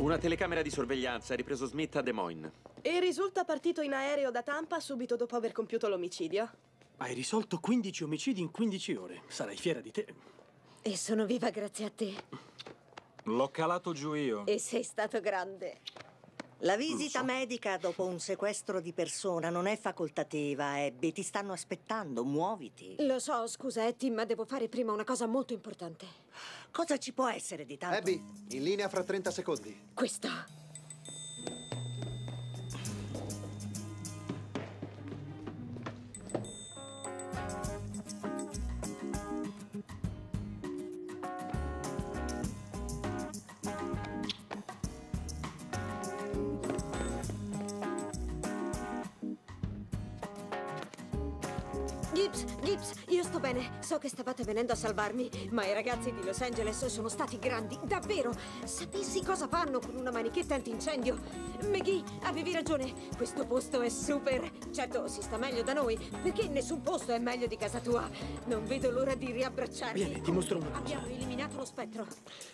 Una telecamera di sorveglianza ha ripreso Smith a Des Moines. E risulta partito in aereo da Tampa subito dopo aver compiuto l'omicidio. Hai risolto 15 omicidi in 15 ore. Sarai fiera di te. E sono viva grazie a te. L'ho calato giù io. E sei stato grande. La visita medica dopo un sequestro di persona non è facoltativa, Abby. Ti stanno aspettando, muoviti. Lo so, scusa, Etty, ma devo fare prima una cosa molto importante. Cosa ci può essere di tanto? Abby, in linea fra 30 secondi. Questo. Gibbs, Gibbs, io sto bene. So che stavate venendo a salvarmi, ma i ragazzi di Los Angeles sono stati grandi, davvero. Sapessi cosa fanno con una manichetta antincendio. McGee, avevi ragione. Questo posto è super. Certo, si sta meglio da noi, perché nessun posto è meglio di casa tua. Non vedo l'ora di riabbracciarti. Vieni, ti mostro una cosa. Abbiamo eliminato lo spettro.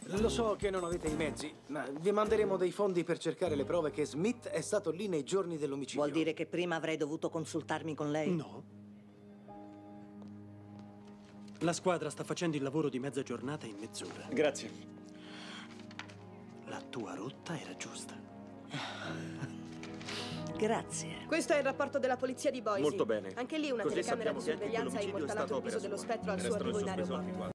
Lo so che non avete i mezzi, ma vi manderemo dei fondi per cercare le prove che Smith è stato lì nei giorni dell'omicidio. Vuol dire che prima avrei dovuto consultarmi con lei? No. La squadra sta facendo il lavoro di mezza giornata in mezz'ora. Grazie. La tua rotta era giusta. Grazie. Questo è il rapporto della polizia di Boise. Molto bene. Anche lì una Così telecamera di sorveglianza ha immortalato il viso dello spettro al suo arrivo in aeroporto.